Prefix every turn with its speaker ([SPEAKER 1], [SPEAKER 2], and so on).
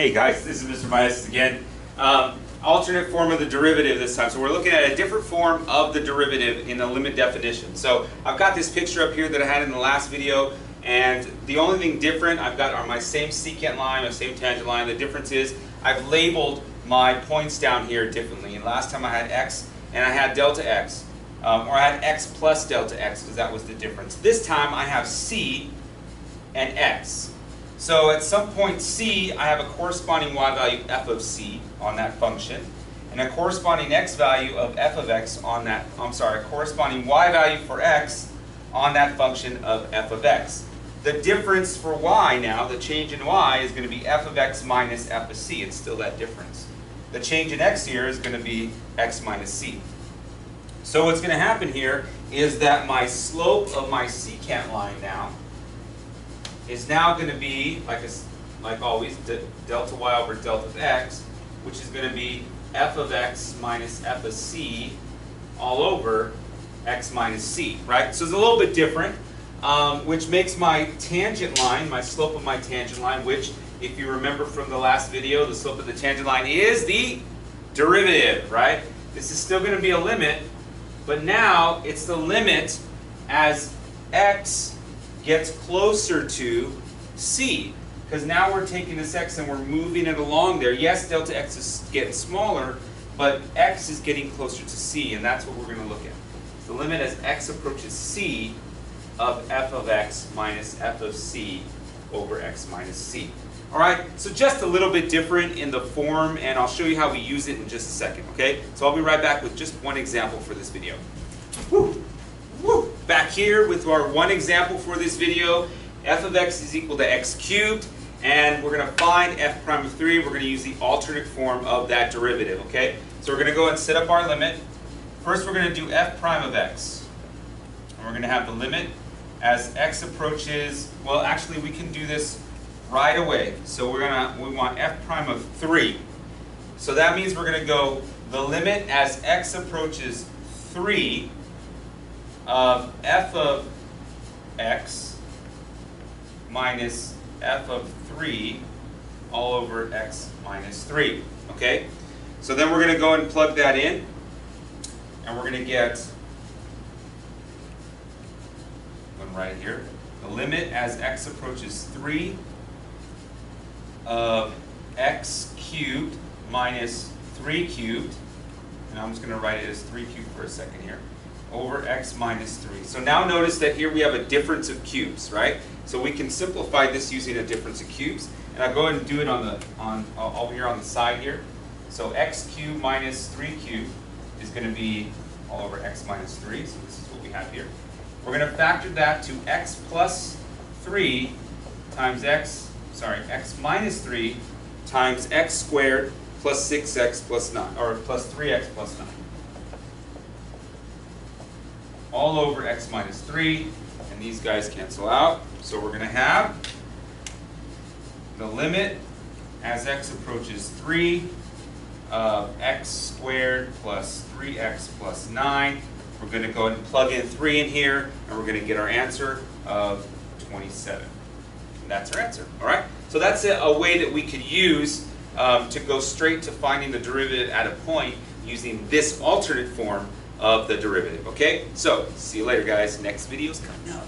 [SPEAKER 1] Hey guys, this is Mr. Maestas again. Um, alternate form of the derivative this time. So we're looking at a different form of the derivative in the limit definition. So I've got this picture up here that I had in the last video and the only thing different I've got are my same secant line, my same tangent line. The difference is I've labeled my points down here differently. And last time I had x and I had delta x. Um, or I had x plus delta x because that was the difference. This time I have c and x. So at some point c, I have a corresponding y value f of c on that function, and a corresponding x value of f of x on that, I'm sorry, a corresponding y value for x on that function of f of x. The difference for y now, the change in y, is going to be f of x minus f of c. It's still that difference. The change in x here is going to be x minus c. So what's going to happen here is that my slope of my secant line now is now going to be, like, a, like always, delta y over delta of x, which is going to be f of x minus f of c all over x minus c, right? So it's a little bit different, um, which makes my tangent line, my slope of my tangent line, which, if you remember from the last video, the slope of the tangent line is the derivative, right? This is still going to be a limit, but now it's the limit as x gets closer to c. Because now we're taking this x and we're moving it along there. Yes, delta x is getting smaller, but x is getting closer to c, and that's what we're going to look at. The limit as x approaches c of f of x minus f of c over x minus c. All right, so just a little bit different in the form, and I'll show you how we use it in just a second, okay? So I'll be right back with just one example for this video. Back here with our one example for this video, f of x is equal to x cubed, and we're going to find f prime of 3. We're going to use the alternate form of that derivative, okay? So we're going to go and set up our limit. First we're going to do f prime of x. And we're going to have the limit as x approaches, well actually we can do this right away. So we're going to, we want f prime of 3. So that means we're going to go the limit as x approaches 3 of f of x minus f of 3 all over x minus 3. Okay? So then we're going to go and plug that in, and we're going to get one right here. The limit as x approaches 3 of x cubed minus 3 cubed, and I'm just going to write it as 3 cubed for a second here, over x minus 3. So now notice that here we have a difference of cubes, right? So we can simplify this using a difference of cubes. And I'll go ahead and do it on the on uh, over here on the side here. So x cubed minus 3 cubed is going to be all over x minus 3. So this is what we have here. We're going to factor that to x plus 3 times x, sorry, x minus 3 times x squared plus 6x plus 9, or plus 3x plus 9 all over x minus 3, and these guys cancel out. So we're going to have the limit as x approaches 3 of x squared plus 3x plus 9. We're going to go ahead and plug in 3 in here, and we're going to get our answer of 27. And that's our answer, all right? So that's a, a way that we could use um, to go straight to finding the derivative at a point using this alternate form of the derivative, okay? So, see you later, guys. Next video's coming up.